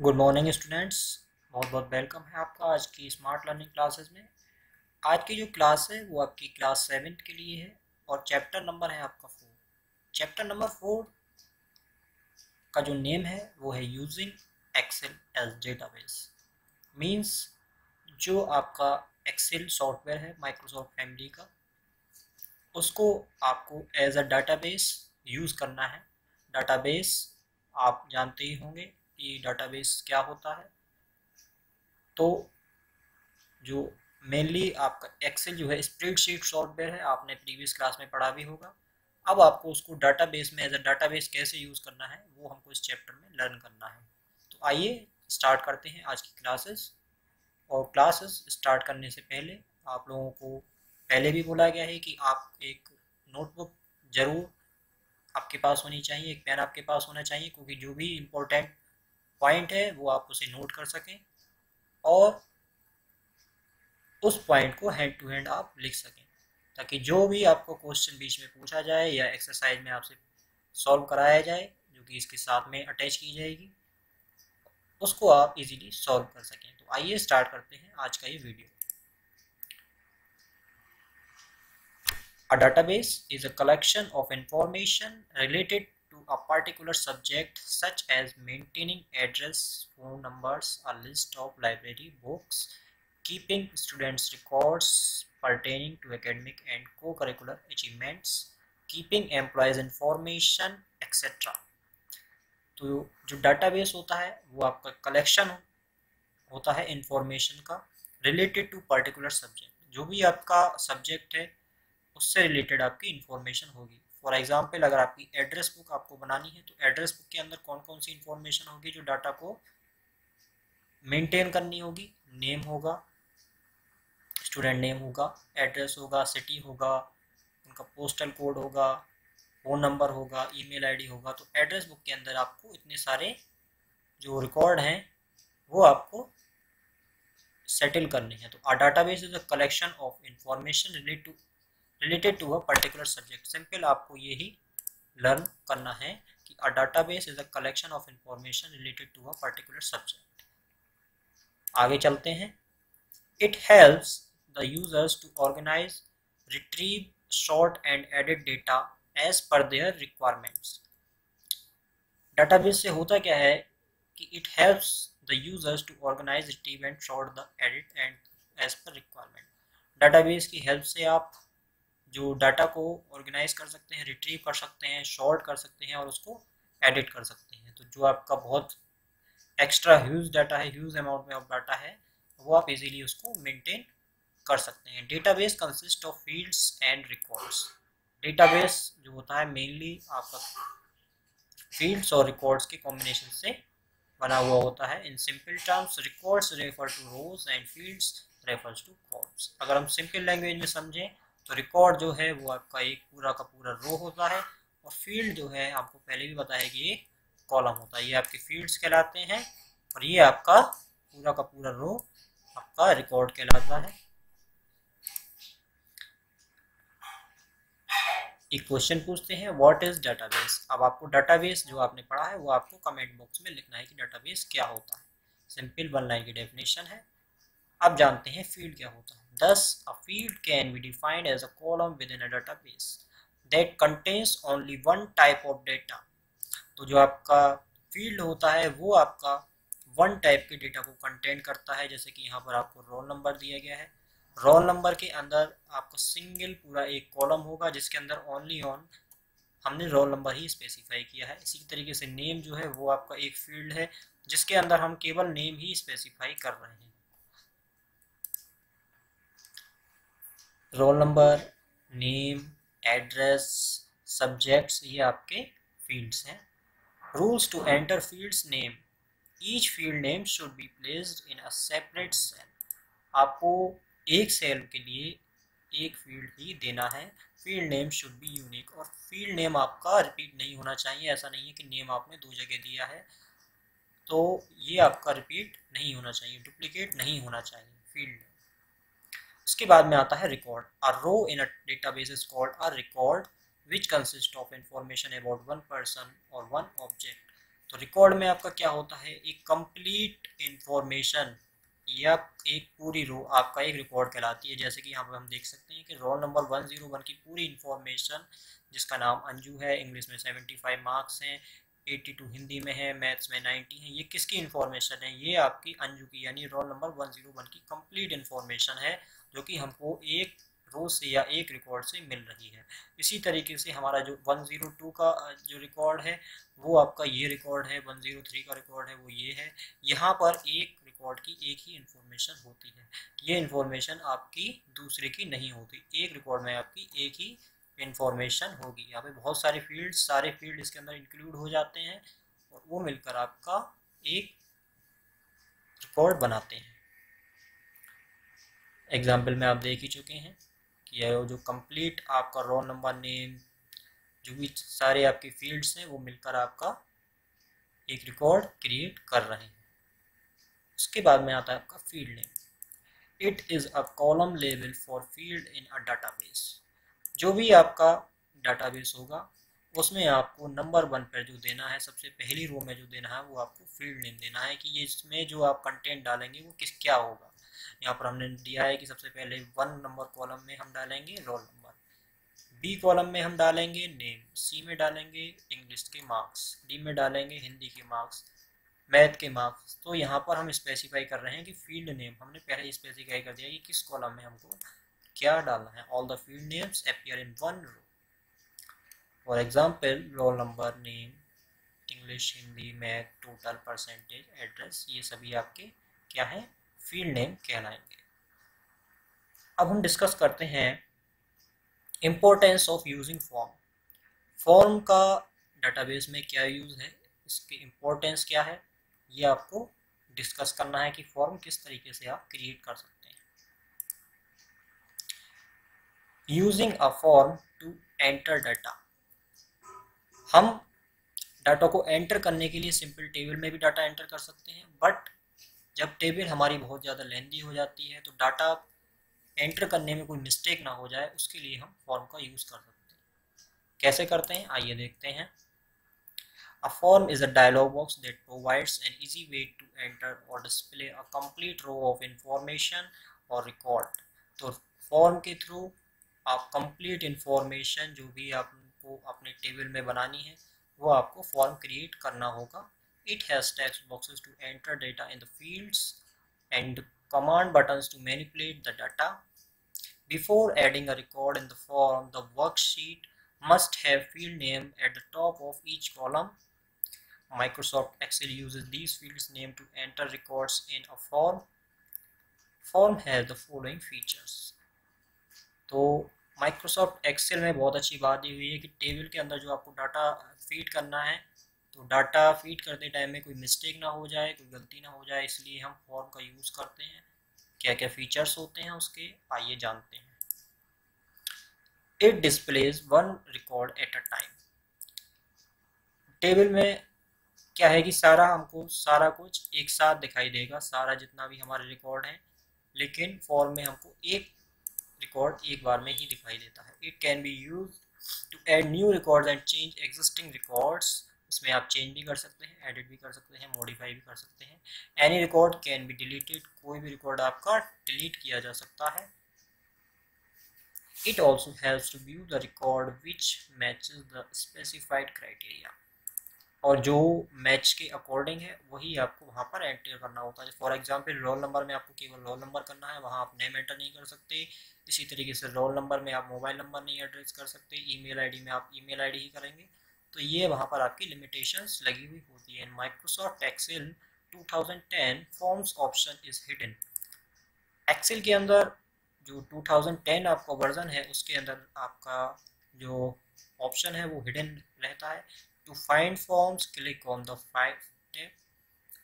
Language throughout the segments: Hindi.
गुड मॉर्निंग स्टूडेंट्स बहुत बहुत वेलकम है आपका आज की स्मार्ट लर्निंग क्लासेस में। आज की जो क्लास है, वो आपकी क्लास सेवेंथ के लिए है और चैप्टर नंबर है आपका फोर चैप्टर नंबर फोर का जो नेम है, वो है using excel as database means जो आपका एक्सेल सॉफ्टवेयर है माइक्रोसॉफ्ट फैमिली का, उसको आपको एज अ डाटाबेस यूज़ करना है। डाटाबेस आप जानते ही होंगे कि डाटाबेस क्या होता है? तो जो मेनली आपका एक्सेल जो है स्प्रेडशीट सॉफ्टवेयर है, आपने प्रीवियस क्लास में पढ़ा भी होगा। अब आपको उसको डाटाबेस में एज अ डाटाबेस कैसे यूज़ करना है, वो हमको इस चैप्टर में लर्न करना है। तो आइए स्टार्ट करते हैं आज की क्लासेस और क्लासेस स्टार्ट करने से पहले आप लोगों को पहले भी बोला गया है कि आप एक नोटबुक ज़रूर आपके पास होनी चाहिए, एक पेन आपके पास होना चाहिए, क्योंकि जो भी इम्पोर्टेंट पॉइंट है, वो आप उसे नोट कर सकें और उस पॉइंट को हैंड टू हैंड आप लिख सकें, ताकि जो भी आपको क्वेश्चन बीच में पूछा जाए या एक्सरसाइज में आपसे सॉल्व कराया जाए, जो कि इसके साथ में अटैच की जाएगी, उसको आप इजीली सॉल्व कर सकें। तो आइए स्टार्ट करते हैं आज का ये video A database is a collection of information related a particular subject such as maintaining address, phone numbers, a list of library books, keeping students records pertaining to academic and co-curricular achievements, keeping employees information, etc. तो जो डाटाबेस होता है वो आपका कलेक्शन होता है इंफॉर्मेशन का रिलेटेड टू पर्टिकुलर सब्जेक्ट जो भी आपका सब्जेक्ट है उससे रिलेटेड आपकी इंफॉर्मेशन होगी फॉर एग्ज़ाम्पल अगर आपकी एड्रेस बुक आपको बनानी है तो एड्रेस बुक के अंदर कौन कौन सी इंफॉर्मेशन होगी जो डाटा को मेंटेन करनी होगी? नेम होगा स्टूडेंट नेम होगा एड्रेस होगा सिटी होगा, उनका पोस्टल कोड होगा फ़ोन नंबर होगा ईमेल आईडी होगा तो एड्रेस बुक के अंदर आपको इतने सारे जो रिकॉर्ड हैं, वो आपको सेटल करने हैं। तो a database is a collection of information relate to related to a particular subject simple आपको यही लर्न करना है कि a database is a collection of information related to a particular subject आगे चलते हैं। It helps the users to organise retrieve sort and edit data as per their requirements database से होता क्या है कि it helps the users to organise retrieve and sort the edit and as per requirement database की हेल्प से आप जो डाटा को ऑर्गेनाइज कर सकते हैं रिट्रीव कर सकते हैं शॉर्ट कर सकते हैं और उसको एडिट कर सकते हैं। तो जो आपका बहुत एक्स्ट्रा ह्यूज डाटा है ह्यूज अमाउंट में ऑफ़ डाटा है, वो आप इजीली उसको मेंटेन कर सकते हैं। Database consist of fields and records database जो होता है मेनली आपका फील्ड्स और रिकॉर्ड्स के कॉम्बिनेशन से बना हुआ होता है। In simple terms records refer to rows and fields refers to calls अगर हम सिंपल लैंग्वेज में समझें तो रिकॉर्ड जो है वो आपका एक पूरा का पूरा रो होता है और फ़ील्ड जो है आपको पहले भी बताया कि ये कॉलम होता है। ये आपके फील्ड्स कहलाते हैं और ये आपका पूरा का पूरा रो आपका रिकॉर्ड कहलाता है। एक क्वेश्चन पूछते हैं व्हाट इज़ डाटाबेस अब आपको डाटाबेस जो आपने पढ़ा है वो आपको कमेंट बॉक्स में लिखना है कि डाटाबेस क्या होता है। सिंपल वन लाइन की डेफिनेशन है। अब जानते हैं फ़ील्ड क्या होता है। Thus, a field can be defined as a column within a database that contains only one type of data. तो जो आपका फ़ील्ड होता है वो आपका वन टाइप के डेटा को कंटेंट करता है। जैसे कि यहाँ पर आपको रोल नंबर दिया गया है। रोल नंबर के अंदर आपको सिंगल पूरा एक कॉलम होगा जिसके अंदर ओनली ऑन हमने रोल नंबर ही स्पेसिफाई किया है। इसी तरीके से नेम जो है वो आपका एक फ़ील्ड है जिसके अंदर हम केवल नेम ही स्पेसिफाई कर रहे हैं। Roll number, name, address, subjects, ये आपके फील्ड्स हैं। Rules to enter fields name, each field name should be placed in a separate cell. आपको एक सेल के लिए एक फ़ील्ड ही देना है। Field name should be unique और फ़ील्ड नेम आपका रिपीट नहीं होना चाहिए। ऐसा नहीं है कि नेम आपने दो जगह दिया है तो ये आपका रिपीट नहीं होना चाहिए, डुप्लीकेट नहीं होना चाहिए फ़ील्ड। उसके बाद में आता है record a row in a database is called a record which consist of information about one person और वन ऑब्जेक्ट तो रिकॉर्ड में आपका क्या होता है? एक कंप्लीट इंफॉर्मेशन या एक पूरी रो आपका एक रिकॉर्ड कहलाती है। जैसे कि यहाँ पर हम देख सकते हैं कि roll number one zero one की पूरी इंफॉर्मेशन जिसका नाम अंजू है इंग्लिश में सेवेंटी फाइव मार्क्स हैं एट्टी टू हिंदी में है मैथ्स में नाइन्टी है, ये किसकी इन्फॉर्मेशन है? ये आपकी अंजू की, यानी roll number one zero one की कंप्लीट इन्फॉर्मेशन है। जो कि हमको एक रो से या एक रिकॉर्ड से मिल रही है। इसी तरीके से हमारा जो 102 का जो रिकॉर्ड है, वो आपका ये रिकॉर्ड है 103 का रिकॉर्ड है, वो ये है। यहाँ पर एक रिकॉर्ड की एक ही इन्फॉर्मेशन होती है। ये इन्फॉर्मेशन आपकी दूसरे की नहीं होती। एक रिकॉर्ड में आपकी एक ही इन्फॉर्मेशन होगी। यहाँ पे बहुत सारे फ़ील्ड सारे फ़ील्ड इसके अंदर इंक्लूड हो जाते हैं और वो मिलकर आपका एक रिकॉर्ड बनाते हैं। एग्ज़ाम्पल में आप देख ही चुके हैं कि जो कंप्लीट आपका रोल नंबर नेम जो भी सारे आपके फील्ड्स हैं, वो मिलकर आपका एक रिकॉर्ड क्रिएट कर रहे हैं। उसके बाद में आता है आपका field name it is a column level for field in a database जो भी आपका डाटाबेस होगा उसमें आपको नंबर वन पर जो देना है, सबसे पहली रो में जो देना है, वो आपको फ़ील्ड नेम देना है कि ये इसमें जो आप कंटेंट डालेंगे, वो किस, क्या होगा। यहाँ पर हमने दिया है कि सबसे पहले वन नंबर कॉलम में हम डालेंगे रोल नंबर बी कॉलम में हम डालेंगे नेम सी में डालेंगे इंग्लिश के मार्क्स डी में डालेंगे हिंदी के मार्क्स मैथ के मार्क्स तो यहाँ पर हम स्पेसिफाई कर रहे हैं कि फ़ील्ड नेम हमने पहले स्पेसिफाई कर दिया कि किस कॉलम में हमको क्या डालना है। All the field names appear in one row for example roll number name English Hindi math total percentage address ये सभी आपके क्या है? फ़ील्ड नेम कहलाएँगे। अब हम डिस्कस करते हैं importance of using form form का डाटाबेस में क्या यूज़ है? इसकी इम्पोर्टेंस क्या है? ये आपको डिस्कस करना है कि फॉर्म किस तरीके से आप क्रिएट कर सकते हैं। Using a form to enter data हम डाटा को एंटर करने के लिए सिंपल टेबल में भी डाटा एंटर कर सकते हैं बट जब टेबल हमारी बहुत ज़्यादा लेंदी हो जाती है तो डाटा एंटर करने में कोई मिस्टेक ना हो जाए, उसके लिए हम फॉर्म का यूज़ कर सकते हैं। कैसे करते हैं? आइए देखते हैं। A form is a dialog box that provides an easy way to enter or display a complete row of information or record. तो फॉर्म के थ्रू आप कंप्लीट इंफॉर्मेशन जो भी आपको अपने टेबल में बनानी है, वो आपको फॉर्म क्रिएट करना होगा। It has text boxes to enter data in the fields and command buttons to manipulate the data before adding a record in the form the worksheet must have field name at the top of each column Microsoft Excel uses these fields name to enter records in a form form has the following features तो माइक्रोसॉफ्ट एक्सेल में बहुत अच्छी बात ये हुई है कि टेबल के अंदर जो आपको डाटा फ़ीड करना है तो डाटा फ़ीड करते टाइम में कोई मिस्टेक ना हो जाए, कोई गलती ना हो जाए, इसलिए हम फॉर्म का यूज़ करते हैं। क्या क्या फीचर्स होते हैं उसके, आइए जानते हैं। It displays one record at a time table में क्या है कि सारा हमको सारा कुछ एक साथ दिखाई देगा, सारा जितना भी हमारे रिकॉर्ड है, लेकिन फॉर्म में हमको एक रिकॉर्ड एक बार में ही दिखाई देता है। It can be use to add new records and change existing records इसमें आप चेंज भी कर सकते हैं एडिट भी कर सकते हैं मॉडिफाई भी कर सकते हैं। Any record can be deleted कोई भी रिकॉर्ड आपका डिलीट किया जा सकता है। It also helps to view the record which matches the specified criteria और जो मैच के अकॉर्डिंग है, वही आपको वहाँ पर एंटर करना होता है। फॉर एग्जांपल रोल नंबर में आपको केवल रोल नंबर करना है, वहाँ आप नेम एंटर नहीं कर सकते। इसी तरीके से रोल नंबर में आप मोबाइल नंबर नहीं एड्रेस कर सकते। ईमेल आईडी में आप ईमेल आईडी ही करेंगे। तो ये वहाँ पर आपकी लिमिटेशंस लगी हुई होती है। Microsoft Excel 2010 forms option is hidden Excel के अंदर जो 2010 आपका वर्जन है, उसके अंदर आपका जो ऑप्शन है, वो हिडन रहता है। To find forms click on the five tape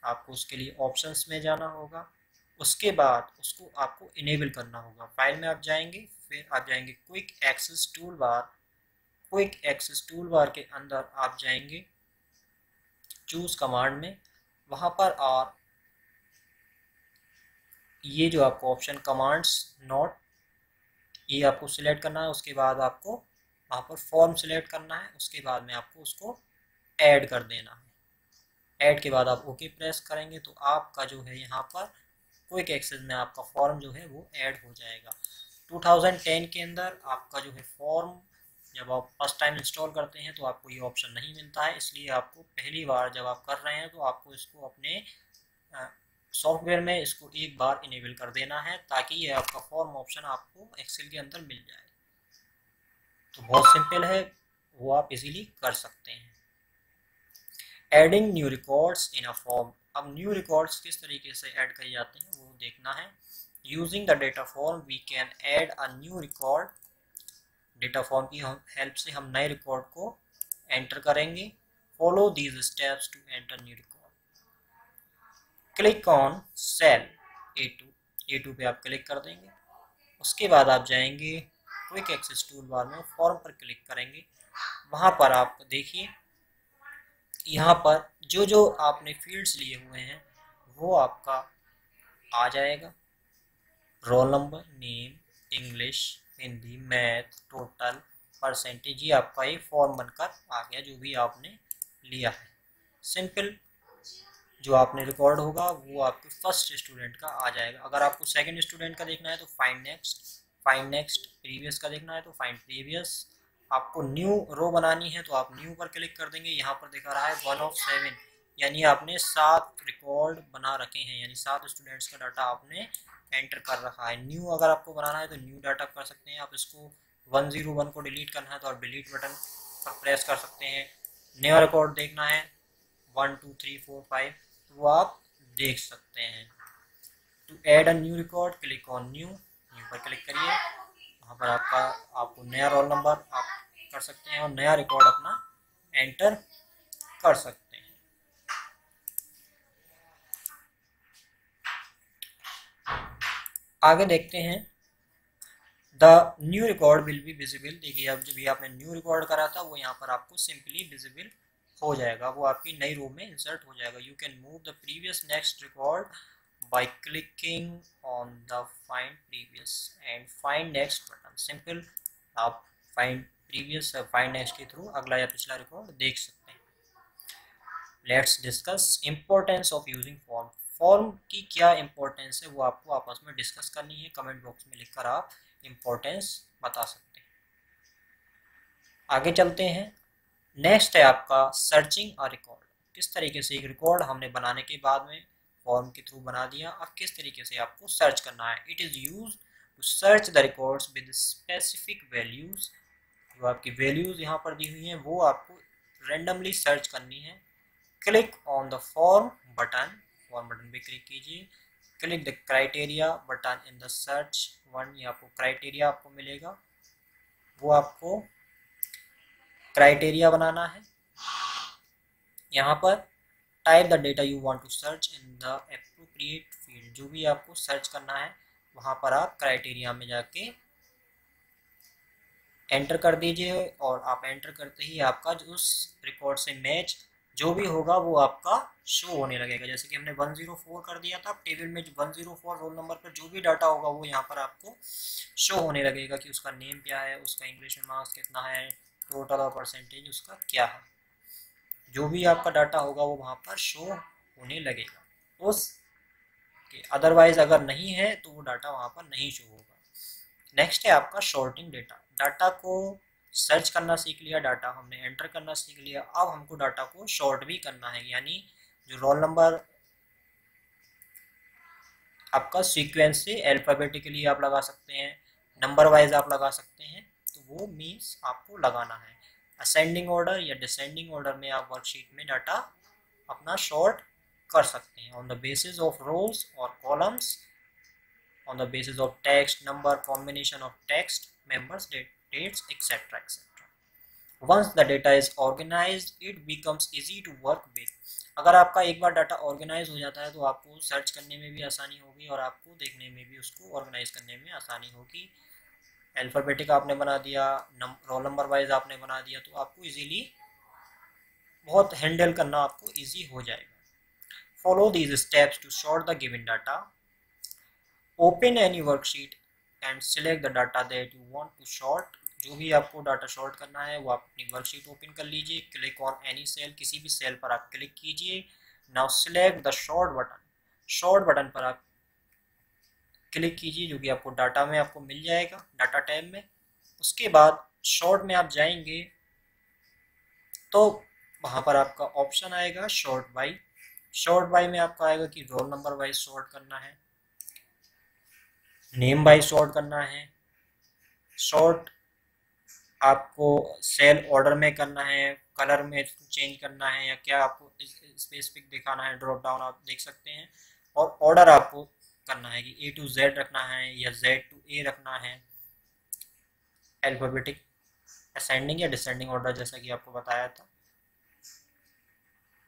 आपको उसके लिए ऑप्शंस में जाना होगा। उसके बाद उसको आपको इनेबल करना होगा। फ़ाइल में आप जाएँगे, फिर आप जाएँगे quick access toolbar quick access toolbar के अंदर आप जाएँगे चूज़ कमांड में। वहाँ पर और ये जो आपको ऑप्शन कमांड्स नोट ये आपको सिलेक्ट करना है। उसके बाद आपको वहाँ पर फॉर्म सिलेक्ट करना है। उसके बाद में आपको उसको ऐड कर देना। है ऐड के बाद आप ओके प्रेस करेंगे तो आपका जो है यहाँ पर क्विक एक्सेस में आपका फॉर्म जो है वो ऐड हो जाएगा। 2010 के अंदर आपका जो है फॉर्म जब आप फ़र्स्ट टाइम इंस्टॉल करते हैं तो आपको ये ऑप्शन नहीं मिलता है। इसलिए आपको पहली बार जब आप कर रहे हैं तो आपको इसको अपने सॉफ्टवेयर में इसको एक बार इनेबल कर देना है ताकि ये आपका फॉर्म ऑप्शन आपको एक्सेल के अंदर मिल जाए। तो बहुत सिंपल है, वो आप इजीली कर सकते हैं। Adding new records in a form अब न्यू रिकॉर्ड्स किस तरीके से ऐड किए जाते हैं, वो देखना है। Using the data form we can add a new record data form की हेल्प से हम नए रिकॉर्ड को एंटर करेंगे। Follow these steps to enter new record click on cell A two A two पे आप क्लिक कर देंगे। उसके बाद आप जाएँगे क्विक एक्सेस टूल बार में फॉर्म पर क्लिक करेंगे। वहाँ पर आप देखिए यहाँ पर जो जो आपने फील्ड्स लिए हुए हैं, वो आपका आ जाएगा। Roll number name English Hindi math total percentage ये आपका ये फॉर्म बनकर आ गया जो भी आपने लिया है। सिंपल जो आपने रिकॉर्ड होगा, वो आपके फ़र्स्ट स्टूडेंट का आ जाएगा। अगर आपको सेकंड स्टूडेंट का देखना है तो find next find next previous का देखना है तो फाइंड प्रीवियस आपको न्यू रो बनानी है तो आप न्यू पर क्लिक कर देंगे। यहाँ पर दिखा रहा है वन ऑफ़ सेवन यानी आपने सात रिकॉर्ड बना रखे हैं, यानी सात स्टूडेंट्स का डाटा आपने एंटर कर रखा है। न्यू अगर आपको बनाना है तो न्यू डाटा कर सकते हैं। आप इसको वन ज़ीरो वन को डिलीट करना है तो आप डिलीट बटन पर प्रेस कर सकते हैं। नया रिकॉर्ड देखना है one two three four five तो वो आप देख सकते हैं। To add a new record click on new new पर क्लिक करिए। वहाँ पर आपका, आपको नया रोल नंबर आप कर सकते हैं और नया रिकॉर्ड अपना एंटर कर सकते हैं। आगे देखते हैं। The new record will be visible देखिए, अब जब भी आपने न्यू रिकॉर्ड करा था, वो यहाँ पर आपको सिंपली विजिबल हो जाएगा। वो आपकी नई रो में इंसर्ट हो जाएगा। You can move the previous next record by clicking on the find previous and find next button simple आप फाइंड प्रीवियस फाइंड नेक्स्ट के थ्रू अगला या पिछला रिकॉर्ड देख सकते हैं। Let's discuss importance of using form form की क्या इम्पोर्टेंस है वो आपको आपस में डिस्कस करनी है। कमेंट बॉक्स में लिखकर आप इम्पोर्टेंस बता सकते हैं। आगे चलते हैं। नेक्स्ट है आपका सर्चिंग अ रिकॉर्ड किस तरीके से एक रिकॉर्ड हमने बनाने के बाद में फॉर्म के थ्रू बना दिया। अब किस तरीके से आपको सर्च करना है? It is use to search the records with specific values जो आपकी वैल्यूज़ यहाँ पर दी हुई हैं, वो आपको रेंडमली सर्च करनी है। Click on the form button form button पे क्लिक कीजिए। Click the criteria button in the search one ये आपको क्राइटेरिया आपको मिलेगा। वो आपको क्राइटेरिया बनाना है। यहाँ पर type the data you want to search in the appropriate field जो भी आपको सर्च करना है, वहाँ पर आप क्राइटेरिया में जाके एंटर कर दीजिए और आप एंटर करते ही आपका जो उस रिकॉर्ड से मैच जो भी होगा, वो आपका शो होने लगेगा। जैसे कि हमने 104 कर दिया था टेबल में 104 रोल नंबर पर जो भी डाटा होगा, वो यहाँ पर आपको शो होने लगेगा कि उसका नेम क्या है, उसका इंग्लिश में मार्क्स कितना है टोटल और परसेंटेज उसका क्या है। जो भी आपका डाटा होगा वो वहाँ पर शो होने लगेगा। उस अदरवाइज़ अगर नहीं है तो वो डाटा वहाँ पर नहीं शो होगा। नेक्स्ट है आपका शॉर्टिंग डेटा डाटा को सर्च करना सीख लिया डाटा हमने एंटर करना सीख लिया। अब हमको डाटा को शॉर्ट भी करना है। यानी जो रोल नंबर आपका सीक्वेंस से अल्फ़ाबेटिकली आप लगा सकते हैं नंबर वाइज आप लगा सकते हैं तो वो मीन्स आपको लगाना है। असेंडिंग ऑर्डर या डिसेंडिंग ऑर्डर में आप वर्कशीट में डाटा अपना शॉर्ट कर सकते हैं। On the basis of rows और columns on the basis of text, number, combination of text, members dates etc etc once the data is organized, it becomes easy to work with अगर आपका एक बार डाटा ऑर्गेनाइज हो जाता है तो आपको सर्च करने में भी आसानी होगी और आपको देखने में भी, उसको ऑर्गेनाइज करने में आसानी होगी। अल्फ़ाबेटिक आपने बना दिया रोल नंबर वाइज आपने बना दिया तो आपको इजीली बहुत हैंडल करना आपको इजी हो जाएगा। Follow these steps to sort the given data open any worksheet and select the data that you want to sort जो भी आपको डाटा शॉर्ट करना है, वो आप अपनी वर्कशीट ओपन कर लीजिए क्लिक ऑन एनी सेल किसी भी सेल पर आप क्लिक कीजिए। Now select the sort button sort button पर आप क्लिक कीजिए जो कि आपको डाटा में आपको मिल जाएगा, डाटा टैब में। उसके बाद शॉर्ट में आप जाएँगे तो वहाँ पर आपका ऑप्शन आएगा शॉर्ट बाई शॉर्ट बाई में आपका आएगा कि रोल नंबर वाइज शॉर्ट करना है, नेम वाइज शॉर्ट करना है। शॉर्ट आपको सेल ऑर्डर में करना है, कलर में चेंज करना है या क्या आपको स्पेसिफिक दिखाना है ड्रॉप डाउन आप देख सकते हैं। और ऑर्डर आपको करना है कि ए टू जेड रखना है या जेड टू ए रखना है। एल्फोबेटिक असेंडिंग या डिसेंडिंग ऑर्डर जैसा कि आपको बताया था।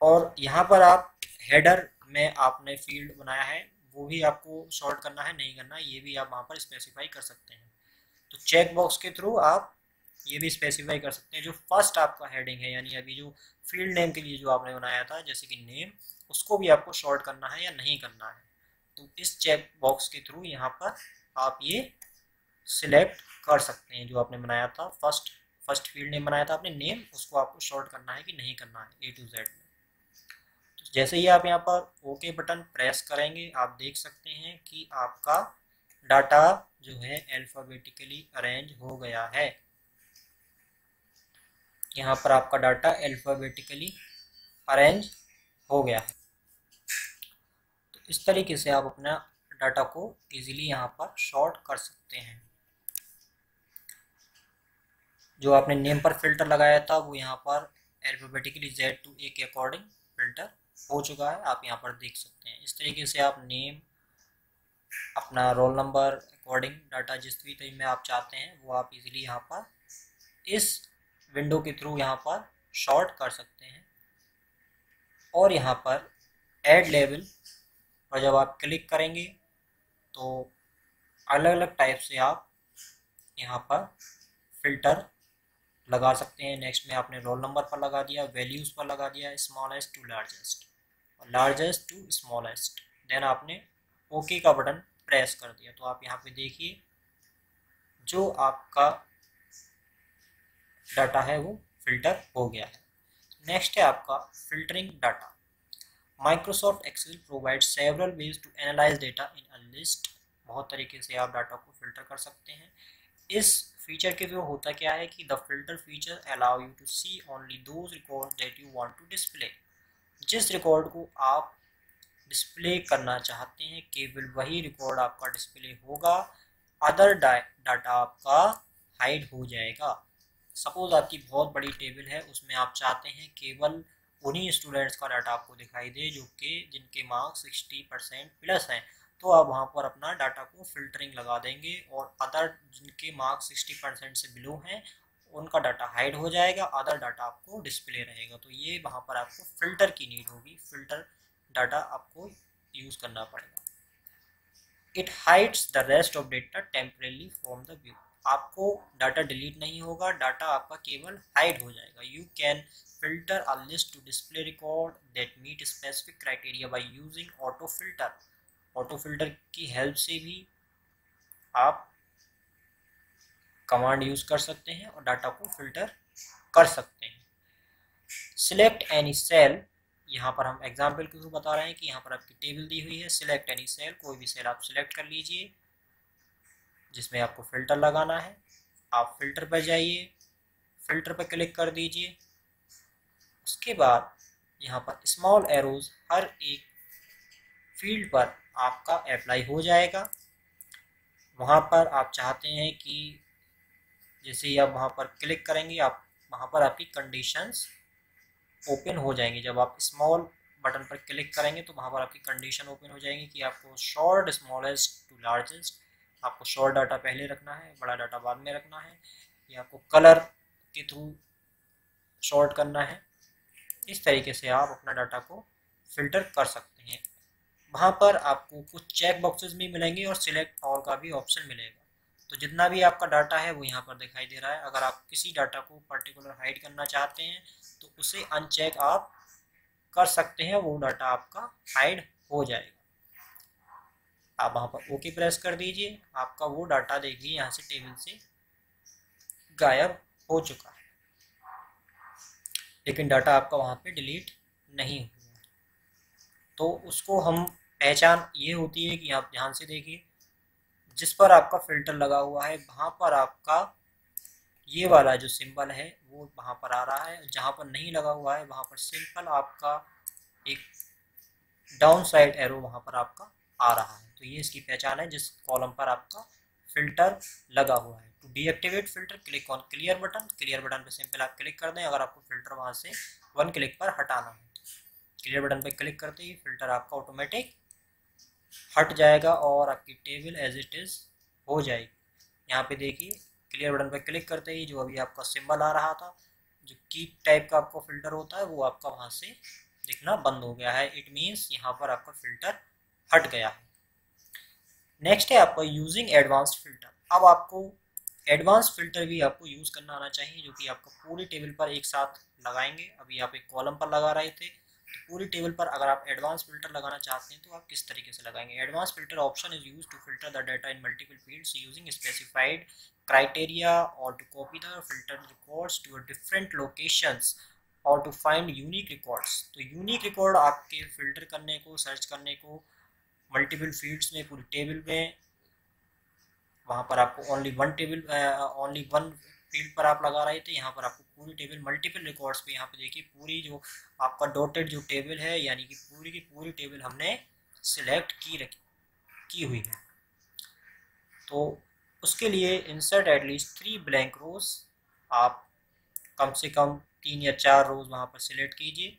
और यहाँ पर आप हेडर में आपने फ़ील्ड बनाया है, वो भी आपको शॉर्ट करना है, नहीं करना, ये भी आप वहाँ पर स्पेसिफाई कर सकते हैं। तो चेक बॉक्स के थ्रू आप ये भी स्पेसिफाई कर सकते हैं, जो फ़र्स्ट आपका हेडिंग है, यानी अभी जो फ़ील्ड नेम के लिए जो आपने बनाया था, जैसे कि नेम उसको भी आपको शॉर्ट करना है या नहीं करना है। तो इस चेक बॉक्स के थ्रू यहाँ पर आप ये सिलेक्ट कर सकते हैं जो आपने बनाया था। फ़र्स्ट फ़र्स्ट फ़ील्ड नेम बनाया था आपने। नेम, उसको आपको शॉर्ट करना है कि नहीं करना है ए टू जेड में। तो जैसे ही आप यहाँ पर ओके बटन प्रेस करेंगे, आप देख सकते हैं कि आपका डाटा जो है अल्फ़ाबेटिकली अरेंज हो गया है। यहाँ पर आपका डाटा अल्फ़ाबेटिकली अरेंज हो गया है। इस तरीके से आप अपना डाटा को इजीली यहाँ पर शॉर्ट कर सकते हैं। जो आपने नेम पर फ़िल्टर लगाया था, वो यहाँ पर एल्फाबेटिकली जेड टू ए के अकॉर्डिंग फ़िल्टर हो चुका है। आप यहाँ पर देख सकते हैं। इस तरीके से आप नेम अपना रोल नंबर अकॉर्डिंग डाटा जिस भी तरीके में आप चाहते हैं, वो आप इजीली यहाँ पर इस विंडो के थ्रू यहाँ पर शॉर्ट कर सकते हैं। और यहाँ पर एड लेवल और जब आप क्लिक करेंगे तो अलग अलग टाइप से आप यहाँ पर फ़िल्टर लगा सकते हैं। नेक्स्ट में आपने रोल नंबर पर लगा दिया, वैल्यूज़ पर लगा दिया स्मॉलेस्ट टू लार्जेस्ट और लार्जेस्ट टू स्मॉलेस्ट देन आपने ओके का बटन प्रेस कर दिया। तो आप यहाँ पे देखिए, जो आपका डाटा है वो फ़िल्टर हो गया है। नेक्स्ट है आपका filtering data Microsoft Excel provide several ways to analyse data in a list बहुत तरीके से आप डाटा को फ़िल्टर कर सकते हैं। इस फीचर के थ्रू होता क्या है कि the filter feature allow you to see only those record that you want to display जिस रिकॉर्ड को आप डिस्प्ले करना चाहते हैं, केवल वही रिकॉर्ड आपका डिस्प्ले होगा। अदर डाटा आपका हाइड हो जाएगा। सपोज़ आपकी बहुत बड़ी टेबल है, उसमें आप चाहते हैं केवल उन्हीं स्टूडेंट्स का डाटा आपको दिखाई दे, जो कि, जिनके मार्क्स सिक्सटी परसेंट प्लस हैं तो आप वहाँ पर अपना डाटा को फिल्टरिंग लगा देंगे और अदर जिनके मार्क्स सिक्सटी परसेंट से बिलो हैं, उनका डाटा हाइड हो जाएगा अदर डाटा आपको डिस्प्ले रहेगा। तो ये वहाँ पर आपको फ़िल्टर की नीड होगी फ़िल्टर डाटा आपको यूज़ करना पड़ेगा। It hides the rest of data temporarily from the view आपको डाटा डिलीट नहीं होगा डाटा आपका केवल हाइड हो जाएगा। You can filter a list to display record that meet specific criteria by using auto filter auto filter की हेल्प से भी आप कमांड यूज़ कर सकते हैं और डाटा को फ़िल्टर कर सकते हैं। सिलेक्ट एनी सेल यहाँ पर हम एग्ज़ाम्पल के थ्रू बता रहे हैं कि यहाँ पर आपकी टेबल दी हुई है। सिलेक्ट एनी सेल कोई भी सेल आप सिलेक्ट कर लीजिए, जिसमें आपको फ़िल्टर लगाना है। आप फ़िल्टर पर जाइए फ़िल्टर पर क्लिक कर दीजिए। उसके बाद यहाँ पर स्मॉल एरोज हर एक फ़ील्ड पर आपका अप्लाई हो जाएगा। वहाँ पर आप चाहते हैं कि जैसे ही आप वहाँ पर क्लिक करेंगे, आप वहाँ पर आपकी कंडीशंस ओपन हो जाएँगी। जब आप स्मॉल बटन पर क्लिक करेंगे तो वहाँ पर आपकी कंडीशन ओपन हो जाएँगी कि आपको शॉर्ट स्मॉलेस्ट टू लार्जेस्ट आपको शॉर्ट डाटा पहले रखना है, बड़ा डाटा बाद में रखना है, या आपको कलर के थ्रू शॉर्ट करना है। इस तरीके से आप अपना डाटा को फ़िल्टर कर सकते हैं। वहाँ पर आपको कुछ चेक बॉक्सेस भी मिलेंगे और सिलेक्ट ऑल का भी ऑप्शन मिलेगा। तो जितना भी आपका डाटा है, वो यहाँ पर दिखाई दे रहा है। अगर आप किसी डाटा को पर्टिकुलर हाइड करना चाहते हैं तो उसे अनचेक आप कर सकते हैं। वो डाटा आपका हाइड हो जाएगा। आप वहाँ पर ओके प्रेस कर दीजिए। आपका वो डाटा देखिए, यहाँ से टेबल से गायब हो चुका लेकिन डाटा आपका वहाँ पे डिलीट नहीं हुआ। तो उसको हम पहचान ये होती है कि आप ध्यान से देखिए, जिस पर आपका फ़िल्टर लगा हुआ है, वहाँ पर आपका ये वाला जो सिंबल है, वो वहाँ पर आ रहा है। जहाँ पर नहीं लगा हुआ है, वहाँ पर सिंपल आपका एक डाउन साइड एरो वहाँ पर आपका आ रहा है। तो ये इसकी पहचान है, जिस कॉलम पर आपका फ़िल्टर लगा हुआ है। Deactivate filter click on clear button clear button पर सिंपल आप क्लिक कर दें, अगर आपको फ़िल्टर वहाँ से वन क्लिक पर हटाना है। क्लियर बटन पर क्लिक करते ही फ़िल्टर आपका ऑटोमेटिक हट जाएगा और आपकी टेबल एज इट इज़ हो जाएगी। यहाँ पे देखिए, क्लियर बटन पर क्लिक करते ही जो अभी आपका सिंबल आ रहा था, जो की टाइप का आपका फ़िल्टर होता है, वो आपका वहाँ से दिखना बंद हो गया है। इट मीन्स यहाँ पर आपका फ़िल्टर हट गया है। नेक्स्ट है आपका यूजिंग एडवांस्ड फ़िल्टर अब आपको एडवांस फ़िल्टर भी आपको यूज़ करना आना चाहिए, जो कि आपको पूरी टेबल पर एक साथ लगाएँगे। अभी आप एक कॉलम पर लगा रहे थे तो पूरी टेबल पर अगर आप एडवांस फ़िल्टर लगाना चाहते हैं तो आप किस तरीके से लगाएँगे? Advance filter option is use to filter the data in multiple fields using specified criteria और to copy filtered records to a different locations और टू फाइंड यूनिक रिकॉर्ड्स तो यूनिक रिकॉर्ड आपके फ़िल्टर करने को सर्च करने को मल्टीपल फील्ड्स में, पूरी टेबल में वहाँ पर आपको only one table only one field पर आप लगा रहे थे, यहाँ पर आपको पूरी टेबल मल्टीपल रिकॉर्ड्स पे यहाँ पे देखिए, पूरी जो आपका डॉटेड जो टेबल है, यानी कि पूरी की पूरी टेबल हमने सिलेक्ट की रखी, की हुई है। तो उसके लिए insert at least three blank rows आप कम से कम तीन या चार रोज वहाँ पर सिलेक्ट कीजिए।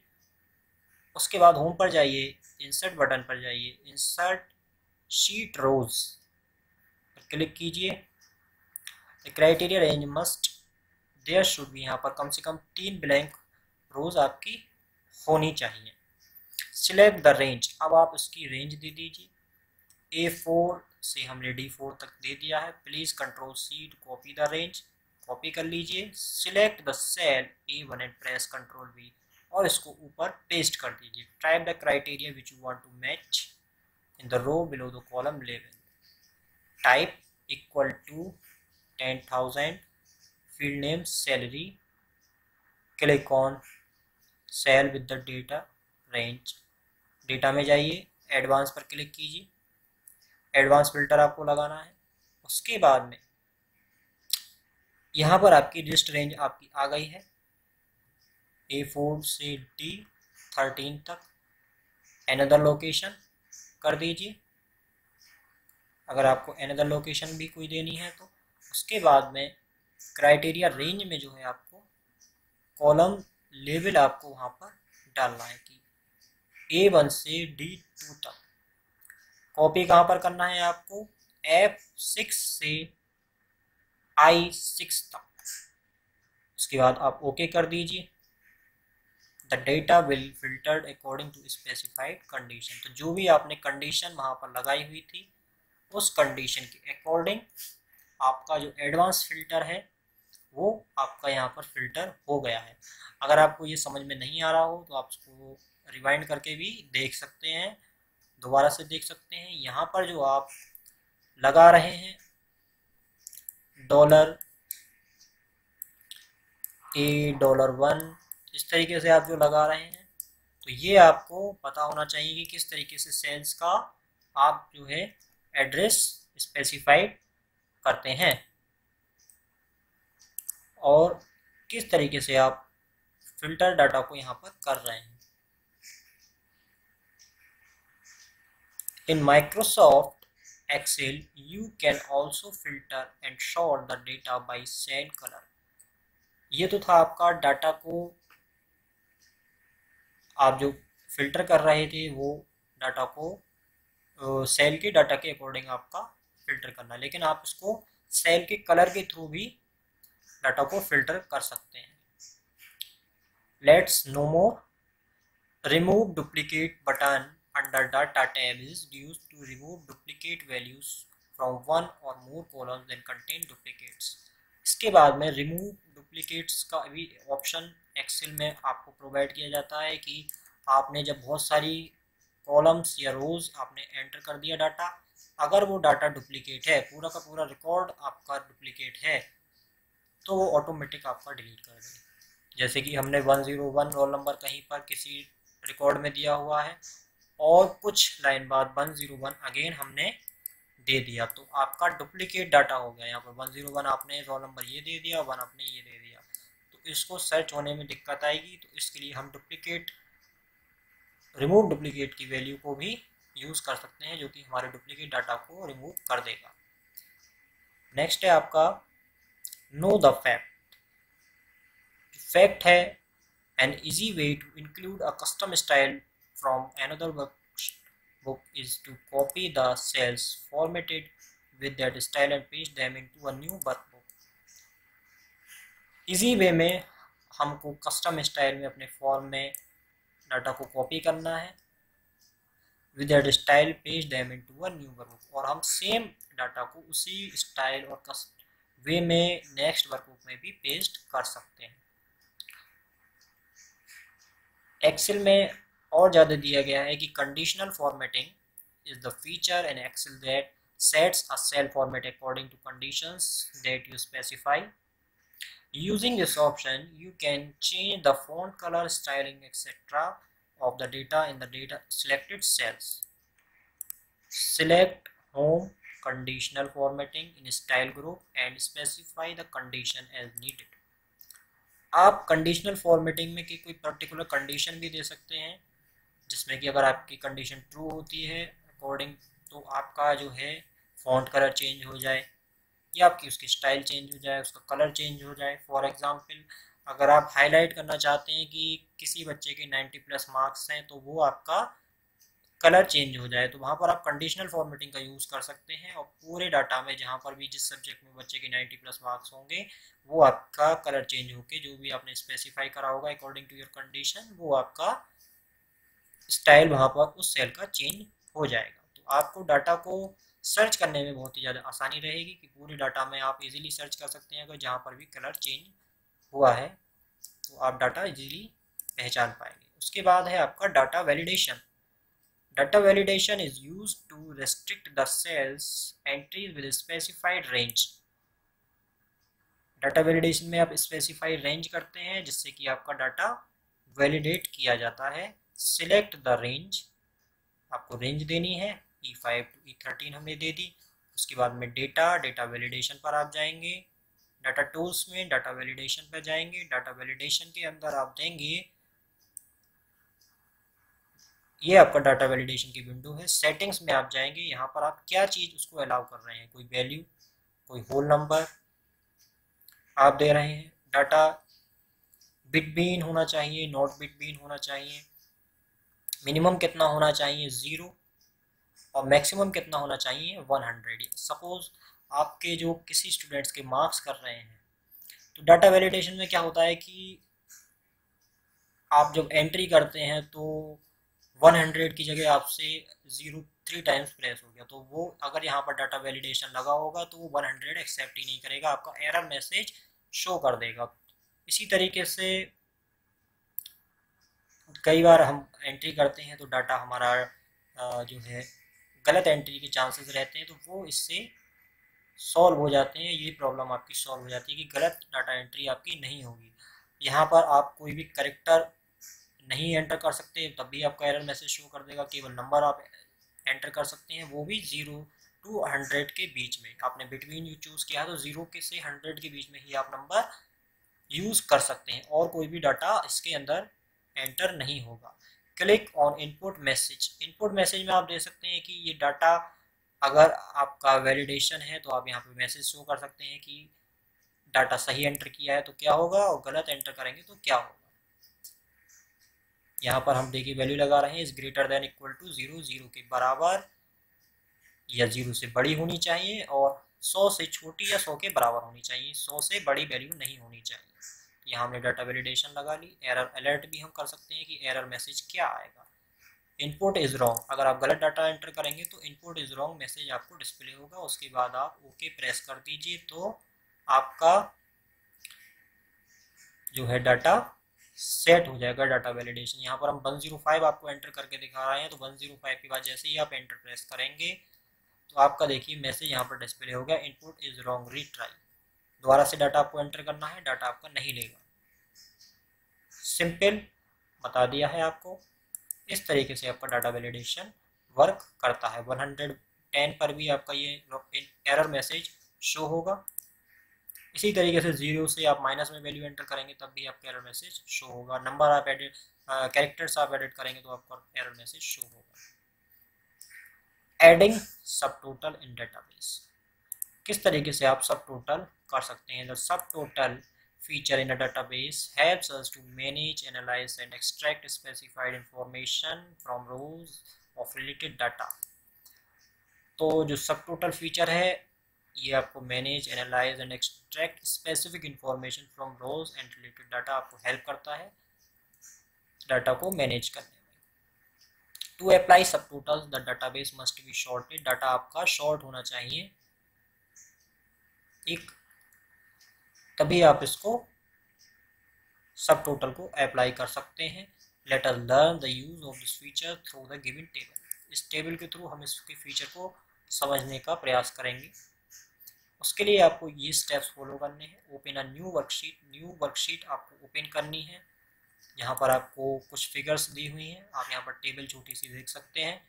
उसके बाद होम पर जाइए इंसर्ट बटन पर जाइए इंसर्ट शीट रोज क्लिक कीजिए। Criteria range must there should भी यहाँ पर कम से कम तीन ब्लैंक रोज आपकी होनी चाहिए। सिलेक्ट द रेंज अब आप उसकी रेंज दे दीजिए। ए फोर से हमने डी फोर तक दे दिया है। Please control C to copy the range copy कर लीजिए। Select the cell A one and press control V और इसको ऊपर पेस्ट कर दीजिए। Type the criteria which you want to match in the row below the column level type equal to ten thousand field name salary click on cell with the data range data में जाइए एडवांस पर क्लिक कीजिए। एडवांस फ़िल्टर आपको लगाना है। उसके बाद में यहाँ पर आपकी लिस्ट रेंज आपकी आ गई है। ए फोर से डी थर्टीन तक। एनदर लोकेशन कर दीजिए। अगर आपको एनदर लोकेशन भी कोई देनी है तो उसके बाद में क्राइटेरिया रेंज में जो है आपको कॉलम लेवल आपको वहाँ पर डालना है कि ए वन से डी टू तक। कॉपी कहाँ पर करना है आपको? एफ़ सिक्स से आई सिक्स तक। उसके बाद आप ओके कर दीजिए। The data will filtered according to specified condition तो जो भी आपने कंडीशन वहाँ पर लगाई हुई थी उस कंडीशन के अकॉर्डिंग आपका जो एडवांस फ़िल्टर है, वो आपका यहाँ पर फ़िल्टर हो गया है। अगर आपको ये समझ में नहीं आ रहा हो तो आप उसको रिवाइंड करके भी देख सकते हैं, दोबारा से देख सकते हैं। यहाँ पर जो आप लगा रहे हैं डॉलर ए डॉलर वन इस तरीके से आप जो लगा रहे हैं तो ये आपको पता होना चाहिए कि किस तरीके से सेल्स का आप जो है एड्रेस स्पेसिफाइड करते हैं। और किस तरीके से आप फ़िल्टर डाटा को यहाँ पर कर रहे हैं। In Microsoft Excel you can also filter and sort the data by cell colour ये तो था आपका डाटा को आप जो फ़िल्टर कर रहे थे, वो डाटा को सेल के डाटा के अकॉर्डिंग आपका फ़िल्टर करना लेकिन आप उसको सेल के कलर के थ्रू भी डाटा को फ़िल्टर कर सकते हैं। Let's know more remove duplicate button under tab is use to remove duplicate values from one और more columns then contain duplicates इसके बाद में रिमूव डुप्लीकेट्स का भी ऑप्शन एक्सेल में आपको प्रोवाइड किया जाता है कि आपने जब बहुत सारी कॉलम्स या रोज आपने एंटर कर दिया डाटा। अगर वो डाटा डुप्लीकेट है, पूरा का पूरा रिकॉर्ड आपका डुप्लीकेट है तो वो ऑटोमेटिक आपका डिलीट कर देगा। जैसे कि हमने one zero one roll number कहीं पर किसी रिकॉर्ड में दिया हुआ है, और कुछ लाइन बाद वन ज़ीरो वन अगेन हमने दे दिया। तो आपका डुप्लीकेट डाटा हो गया। यहाँ पर वन ज़ीरो वन आपने रोल नंबर ये दे दिया, वन आपने ये दे दिया। तो इसको सर्च होने में दिक्कत आएगी तो इसके लिए हम डुप्लीकेट रिमूव डुप्लीकेट की वैल्यू को भी यूज़ कर सकते हैं, जो कि हमारे डुप्लीकेट डाटा को रिमूव कर देगा। नेक्स्ट है आपका नो द फैक्ट फैक्ट है an easy way to include a custom style from another book is to copy the cells formatted with that style and paste them into a new workbook easy way में हमको कस्टम स्टाइल में अपने फॉर्म में डाटा को कॉपी करना है with that style page them into a new workbook और हम सेम डाटा को उसी स्टाइल और वे में नेक्स्ट वर्कबुक में भी पेस्ट कर सकते हैं। एक्सेल में और ज़्यादा दिया गया है कि conditional formatting is the feature in Excel that sets a cell format according to conditions that you specify using this option you can change the font colour styling etcetera of the data in the data selected cells. Select home conditional formatting in style group and specify the condition as needed. आप कंडीशनल फॉर्मेटिंग में कि कोई पर्टिकुलर कंडीशन भी दे सकते हैं जिसमें कि अगर आपकी कंडीशन ट्रू होती है अकॉर्डिंग तो आपका जो है फॉन्ट कलर चेंज हो जाए या आपकी उसकी स्टाइल चेंज हो जाए, उसका कलर चेंज हो जाए। फॉर एग्ज़ाम्पल अगर आप हाईलाइट करना चाहते हैं कि किसी बच्चे के 90 प्लस मार्क्स हैं तो वो आपका कलर चेंज हो जाए। तो वहाँ पर आप कंडीशनल फॉर्मेटिंग का यूज़ कर सकते हैं और पूरे डाटा में जहाँ पर भी जिस सब्जेक्ट में बच्चे के 90 प्लस मार्क्स होंगे, वो आपका कलर चेंज होके जो भी आपने स्पेसिफाई करा होगा अकॉर्डिंग टू योर कंडीशन वो आपका स्टाइल वहाँ पर उस सेल का चेंज हो जाएगा। तो आपको डाटा को सर्च करने में बहुत ही ज़्यादा आसानी रहेगी कि पूरे डाटा में आप इजीली सर्च कर सकते हैं अगर जहाँ पर भी कलर चेंज हुआ है तो आप डाटा इजीली पहचान पाएँगे। उसके बाद है आपका data validation data validation is use to restrict the cells entries with specified range data validation में आप स्पेसिफाइड रेंज करते हैं, जिससे कि आपका डाटा वैलिडेट किया जाता है। सिलेक्ट द रेंज आपको रेंज देनी है। E five to E thirteen हमने दे दी। उसके बाद में डेटा डेटा वैलिडेशन पर आप जाएँगे। डाटा टूल्स में डाटा वैलिडेशन पर जाएँगे। डाटा वैलिडेशन के अंदर आप देंगे, ये आपका डाटा वैलिडेशन की विंडो है। सेटिंग्स में आप जाएँगे। यहाँ पर आप क्या चीज़ उसको अलाउ कर रहे हैं? कोई वैल्यू कोई होल नंबर आप दे रहे हैं। डाटा बिट बीन होना चाहिए नॉट बिट बीन होना चाहिए। मिनिमम कितना होना चाहिए? ज़ीरो और मैक्सिमम कितना होना चाहिए? वन हंड्रेड सपोज़ आपके जो किसी स्टूडेंट्स के मार्क्स कर रहे हैं तो डाटा वैलिडेशन में क्या होता है कि आप जब एंट्री करते हैं तो 100 की जगह आपसे ज़ीरो थ्री टाइम्स प्रेस हो गया। तो वो अगर यहाँ पर डाटा वैलिडेशन लगा होगा तो वो 100 एक्सेप्ट ही नहीं करेगा। आपका एरर मैसेज शो कर देगा। इसी तरीके से कई बार हम एंट्री करते हैं तो डाटा हमारा जो है गलत एंट्री के चांसेस रहते हैं तो वो इससे सॉल्व हो जाते हैं, ये प्रॉब्लम आपकी सॉल्व हो जाती है कि गलत डाटा एंट्री आपकी नहीं होगी। यहाँ पर आप कोई भी करेक्टर नहीं एंटर कर सकते, तब भी आपका एरर मैसेज शो कर देगा, केवल नंबर आप एंटर कर सकते हैं, वो भी ज़ीरो टू हंड्रेड के बीच में। आपने बिटवीन यू चूज़ किया तो ज़ीरो के से हंड्रेड के बीच में ही आप नंबर यूज़ कर सकते हैं, और कोई भी डाटा इसके अंदर एंटर नहीं होगा। Click on input message input message में आप देख सकते हैं कि ये डाटा अगर आपका वैलिडेशन है तो आप यहाँ पे मैसेज शो कर सकते हैं कि डाटा सही एंटर किया है तो क्या होगा? और गलत एंटर करेंगे तो क्या होगा? यहाँ पर हम देखिए वैल्यू लगा रहे हैं इस greater than equal to zero zero के बराबर या ज़ीरो से बड़ी होनी चाहिए, और सौ से छोटी या सौ के बराबर होनी चाहिए। सौ से बड़ी वैल्यू नहीं होनी चाहिए। यहाँ हमने डाटा वैलिडेशन लगा ली एरर अलर्ट भी हम कर सकते हैं कि एरर मैसेज क्या आएगा। इनपुट इज़ रॉन्ग अगर आप गलत डाटा एंटर करेंगे तो इनपुट इज़ रॉन्ग मैसेज आपको डिस्प्ले होगा, उसके बाद आप ओके प्रेस कर दीजिए तो आपका जो है डाटा सेट हो जाएगा डाटा वैलिडेशन यहाँ पर हम वन ज़ीरो फाइव आपको एंटर करके दिखा रहे हैं तो वन ज़ीरो फाइव के बाद जैसे ही आप एंटर प्रेस करेंगे। तो आपका देखिए मैसेज यहाँ पर डिस्प्ले होगा इनपुट इज़ रॉन्ग रीट्राई दोबारा से डाटा आपको एंटर करना है डाटा आपका नहीं लेगा। सिंपल बता दिया है आपको। इस तरीके से आपका डाटा वैलिडेशन वर्क करता है। 110 पर भी आपका ये एरर मैसेज शो होगा। इसी तरीके से ज़ीरो से आप माइनस में वैल्यू एंटर करेंगे, तब भी आपका एरर मैसेज शो होगा। नंबर आप एडिट कैरेक्टर्स आप एडिट करेंगे तो आपका एरर मैसेज शो होगा। Adding subtotal in database किस तरीके से आप सब टोटल कर सकते हैं? Subtotal feature in a database helps. तो जो सब टोटल फीचर है, ये आपको manage analyse and extract specific information from rows and related data आपको हेल्प करता है डाटा को मैनेज करने में। To apply subtotal the database must be sorted data आपका शॉर्ट होना चाहिए। एक, तभी आप इसको सब टोटल को अप्लाई कर सकते हैं। Let us learn the use of this feature through the given table इस टेबल के थ्रू हम इसके फीचर को समझने का प्रयास करेंगे। उसके लिए आपको ये स्टेप्स फॉलो करने हैं। Open a new worksheet new worksheet आपको ओपन करनी है। यहाँ पर आपको कुछ फिगर्स दी हुई हैं। आप यहाँ पर टेबल छोटी सी देख सकते हैं।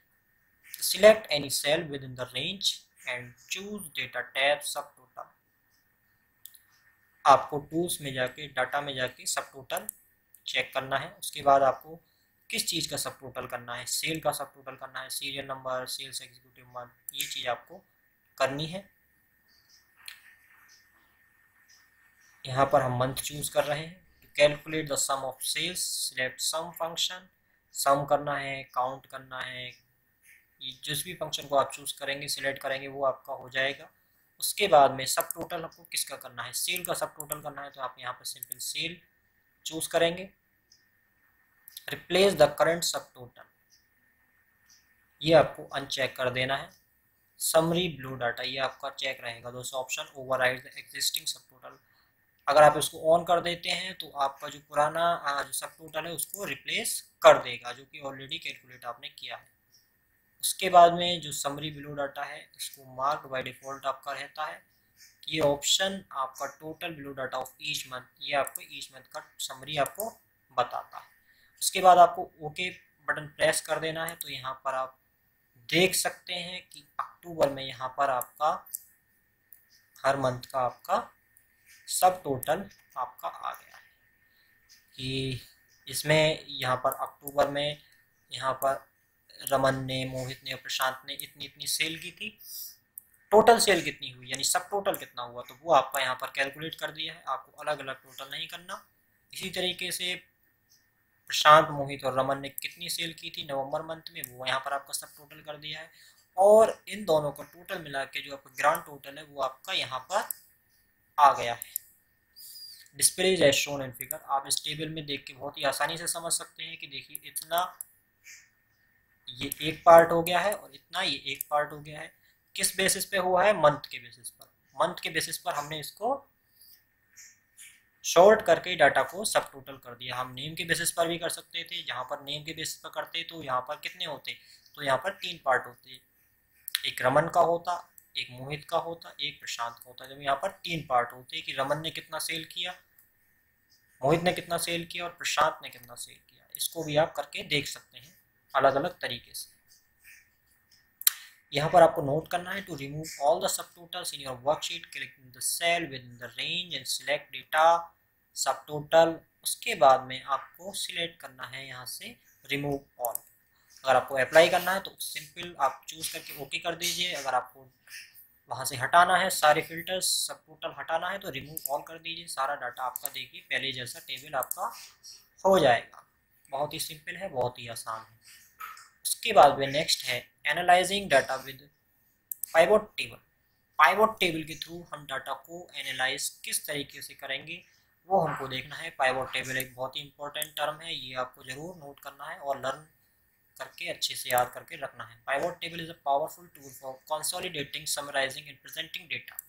Select any cell within the range and choose data tab सब आपको टूल्स में जाके डाटा में जाके सब टोटल चेक करना है। उसके बाद आपको किस चीज़ का सब टोटल करना है? सेल का सब टोटल करना है serial number sales executive month ये चीज़ आपको करनी है। यहाँ पर हम मंथ चूज़ कर रहे हैं। To calculate the sum of sales select sum function sum करना है काउंट करना है। जिस भी फ़ंक्शन को आप चूज़ करेंगे सिलेक्ट करेंगे, वो आपका हो जाएगा। उसके बाद में सब टोटल आपको किसका करना है? सेल का सब टोटल करना है तो आप यहाँ पर सिंपल सेल चूज़ करेंगे। Replace the current subtotal ये आपको अनचेक कर देना है। समरी ब्लू डाटा ये आपका चेक रहेगा। दोस्तों option over the existing subtotal अगर आप इसको ऑन कर देते हैं तो आपका जो पुराना जो सब टोटल है, उसको रिप्लेस कर देगा, जो कि ऑलरेडी कैलकुलेट आपने किया है। उसके बाद में जो समरी बिलो डाटा है, इसको मार्क बाय डिफ़ॉल्ट आपका रहता है। ये ऑप्शन आपका total below data of each month ये आपको ईच मंथ का समरी आपको बताता है। उसके बाद आपको ओके बटन प्रेस कर देना है तो यहाँ पर आप देख सकते हैं कि अक्टूबर में यहाँ पर आपका, हर मंथ का आपका सब टोटल आपका आ गया है। कि इसमें यहाँ पर अक्टूबर में, यहाँ पर रमन ने, मोहित ने और प्रशांत ने इतनी इतनी सेल की थी। टोटल सेल कितनी हुई, यानी सब टोटल कितना हुआ तो वो आपका यहाँ पर कैलकुलेट कर दिया है। आपको अलग अलग टोटल नहीं करना। इसी तरीके से प्रशांत, मोहित और रमन ने कितनी सेल की थी नवंबर मंथ में, वो यहाँ पर आपका सब टोटल कर दिया है। और इन दोनों का टोटल मिला के जो आपका ग्रांड टोटल है, वो आपका यहाँ पर आ गया है। Display as shown in figure. आप इस टेबल में देख के बहुत ही आसानी से समझ सकते हैं कि देखिए, इतना ये एक पार्ट हो गया है और इतना ये एक पार्ट हो गया है। किस बेसिस पे हुआ है? मंथ के बेसिस पर। मंथ के बेसिस पर हमने इसको शॉर्ट करके डाटा को सब टोटल कर दिया। हम नेम के बेसिस पर भी कर सकते थे। जहाँ पर नेम के बेसिस पर करते तो यहाँ पर कितने होते? तो यहाँ पर तीन पार्ट होते। एक रमन का होता, एक मोहित का होता, एक प्रशांत का होता। जब यहाँ पर तीन पार्ट होते कि रमन ने कितना सेल किया, मोहित ने कितना सेल किया और प्रशांत ने कितना सेल किया। इसको भी आप करके देख सकते हैं। अलग अलग तरीके से। यहाँ पर आपको नोट करना है to remove all the subtotals in your worksheet click the cell within the range and select data subtotal उसके बाद में आपको सिलेक्ट करना है यहाँ से रिमूव ऑल अगर आपको अप्लाई करना है तो सिंपल आप चूज़ करके ओके कर दीजिए। अगर आपको वहाँ से हटाना है, सारे फिल्टर्स सब टोटल हटाना है तो रिमूव ऑल कर दीजिए। सारा डाटा आपका देखिए, पहले जैसा टेबल आपका हो जाएगा। बहुत ही सिंपल है, बहुत ही आसान है। उसके बाद में नेक्स्ट है analysing data with pivot table pivot table के थ्रू हम डाटा को एनालाइज किस तरीके से करेंगे, वो हमको देखना है। पाइवोट टेबल एक बहुत ही इंपॉर्टेंट टर्म है, ये आपको ज़रूर नोट करना है और लर्न करके, अच्छे से याद करके रखना है। Pivot table is a powerful tool for consolidating summarising and presenting data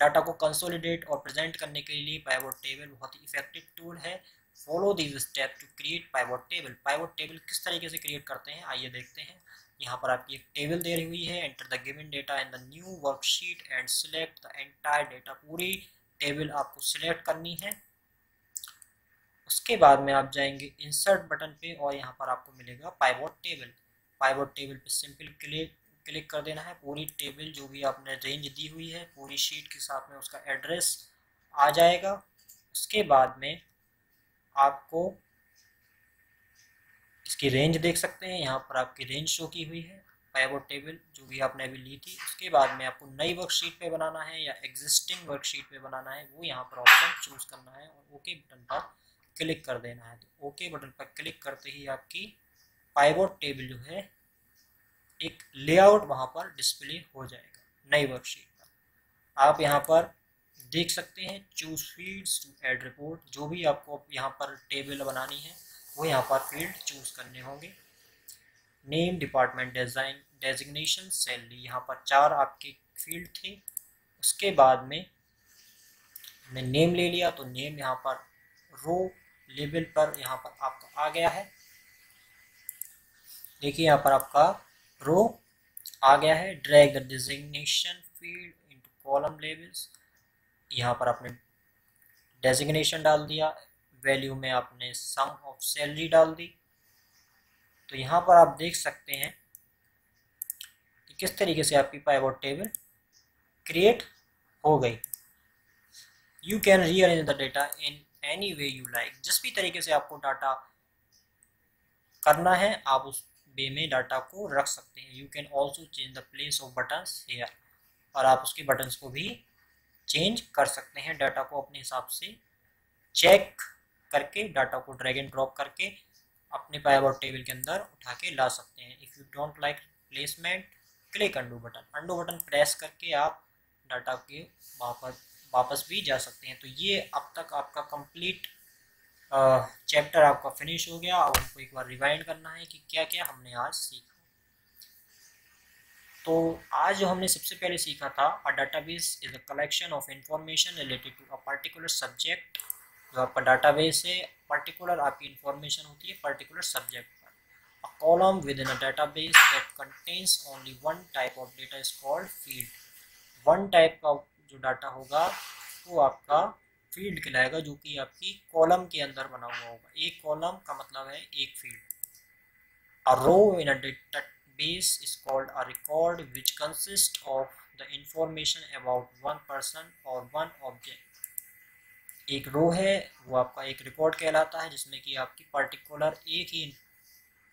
data को कंसोलिडेट और प्रेजेंट करने के लिए पाइवोट टेबल बहुत ही इफ़ेक्टिव टूल है। Follow these steps to create pivot table pivot table किस तरीके से क्रिएट करते हैं? आइए देखते हैं। यहाँ पर आपकी एक टेबल दे रही हुई है। Enter the given data in the new worksheet and select the entire data पूरी टेबल आपको सिलेक्ट करनी है। उसके बाद में आप जाएँगे इंसर्ट बटन पे और यहाँ पर आपको मिलेगा पाइवोट टेबल पाइवोट टेबल पे सिंपल क्लिक क्लिक कर देना है। पूरी टेबल जो भी आपने रेंज दी हुई है, पूरी शीट के साथ में उसका एड्रेस आ जाएगा। उसके बाद में आपको इसकी रेंज देख सकते हैं। यहाँ पर आपकी रेंज शो की हुई है। पाइवोट टेबल जो भी आपने अभी ली थी, उसके बाद में आपको नई वर्कशीट पे बनाना है या एग्जिस्टिंग वर्कशीट पे बनाना है, वो यहाँ पर ऑप्शन चूज़ करना है और ओके बटन पर क्लिक कर देना है। तो ओके बटन पर क्लिक करते ही आपकी पाइवोट टेबल जो है, एक लेआउट वहाँ पर डिस्प्ले हो जाएगा नई वर्कशीट पर। आप यहाँ पर देख सकते हैं choose fields to add report जो भी आपको यहाँ पर टेबल बनानी है, वो यहाँ पर फ़ील्ड चूज़ करने होंगे। Name department design designation salary यहाँ पर चार आपके फ़ील्ड थे। उसके बाद में हमने नेम ले लिया तो नेम यहाँ पर रो लेवल पर यहाँ पर आपका आ गया है। देखिए यहाँ पर आपका रो आ गया है। Drag the designation field into column levels यहाँ पर आपने डेजिग्नेशन डाल दिया वैल्यू में आपने सम ऑफ़ सैलरी डाल दी। तो यहाँ पर आप देख सकते हैं कि किस तरीके से आपकी पाइवोट टेबल क्रिएट हो गई। You can rearrange the data in any way you like जिस भी तरीके से आपको डाटा करना है, आप उस वे में डाटा को रख सकते हैं। You can also change the place of buttons here और आप उसके बटन्स को भी चेंज कर सकते हैं डाटा को अपने हिसाब से। चेक करके डाटा को ड्रैग एंड ड्रॉप करके अपने पाइवट टेबल के अंदर उठा के ला सकते हैं। If you don't like placement click undo button undo button press करके आप डाटा के वापस वापस भी जा सकते हैं। तो ये अब तक आपका कंप्लीट चैप्टर आपका फिनिश हो गया। और उनको एक बार रिवाइंड करना है कि क्या क्या हमने आज सीखा। तो आज जो हमने सबसे पहले सीखा था a database is a collection of information related to a particular subject जो आपका डाटाबेस है पर्टिकुलर आपकी इंफॉर्मेशन होती है पर्टिकुलर सब्जेक्ट पर। A column within a database that contains only one type of data is called field one type का जो डाटा होगा, वो आपका फ़ील्ड कहलाएगा, जो कि आपकी कॉलम के अंदर बना हुआ होगा। एक कॉलम का मतलब है एक field a row in a database is called a record, which consists of the information about one person or one object. एक रो है, वो आपका एक रिकॉर्ड कहलाता है, जिसमें कि आपकी पर्टिकुलर एक ही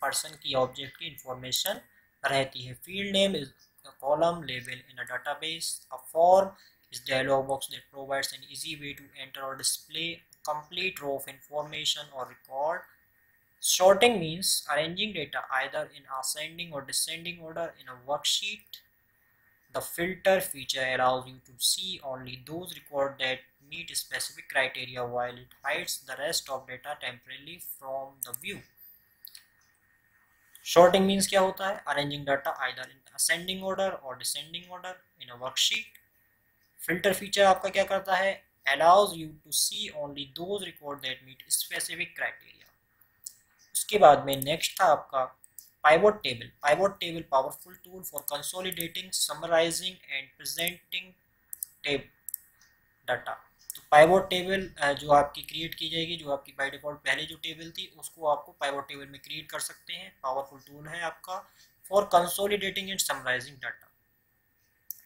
पर्सन की ऑब्जेक्ट की इंफॉर्मेशन रहती है। Field name is column label in a data a form is dialog box that provides an easy way to enter or display complete row of information or record Sorting means arranging data either in ascending or descending order in a worksheet. The filter feature allows you to see only those records that meet specific criteria while it hides the rest of data temporarily from the view. Sorting means क्या होता है Arranging data either in ascending order or descending order in a worksheet. Filter feature आपका क्या करता है allows you to see only those record that meet specific criteria उसके बाद में नेक्स्ट था आपका pivot table pivot table powerful tool for consolidating summarizing and presenting tab data तो पाइवोट टेबल जो आपकी क्रिएट की जाएगी, जो आपकी बाय डिफ़ॉल्ट पहले जो टेबल थी, उसको आपको पाइवोट टेबल में क्रिएट कर सकते हैं। पावरफुल टूल है आपका for consolidating and summarising data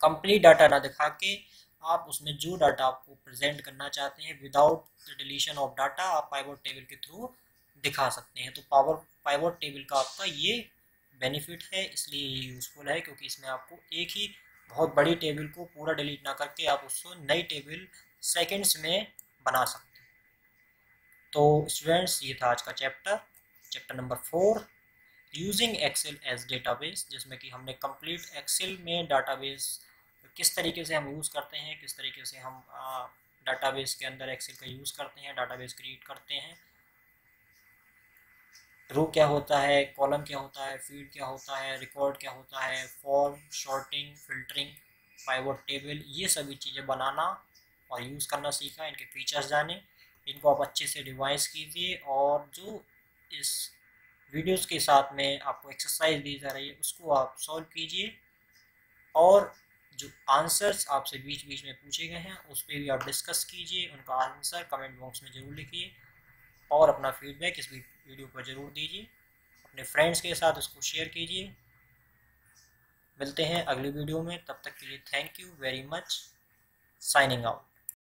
complete data ना दिखा के आप उसमें जो डाटा आपको प्रेजेंट करना चाहते हैं विदाउट डिलीशन ऑफ़ डाटा आप पाइवोट टेबल के थ्रू दिखा सकते हैं। तो पावर पाइवोट टेबल का आपका ये बेनिफिट है, इसलिए ये यूज़फुल है, क्योंकि इसमें आपको एक ही बहुत बड़ी टेबल को पूरा डिलीट ना करके आप उसको नई टेबल सेकेंड्स में बना सकते हैं। तो स्टूडेंट्स ये था आज का chapter chapter number four using Excel as database जिसमें कि हमने कंप्लीट एक्सेल में डाटाबेस किस तरीके से हम यूज़ करते हैं, किस तरीके से हम डाटाबेस के अंदर एक्सेल का यूज़ करते हैं डाटाबेस क्रिएट करते हैं। रो क्या होता है कॉलम क्या होता है फ़ील्ड क्या होता है रिकॉर्ड क्या होता है form sorting filtering pivot table ये सभी चीज़ें बनाना और यूज़ करना सीखा, इनके फीचर्स जाने। इनको आप अच्छे से रिवाइज कीजिए और जो इस वीडियोस के साथ में आपको एक्सरसाइज दी जा रही है, उसको आप सॉल्व कीजिए और जो आंसर्स आपसे बीच बीच में पूछे गए हैं, उस पर भी आप डिस्कस कीजिए, उनका आंसर कमेंट बॉक्स में ज़रूर लिखिए। और अपना फीडबैक इस वीडियो पर ज़रूर दीजिए। अपने फ्रेंड्स के साथ उसको शेयर कीजिए। मिलते हैं अगली वीडियो में। तब तक के लिए thank you very much signing out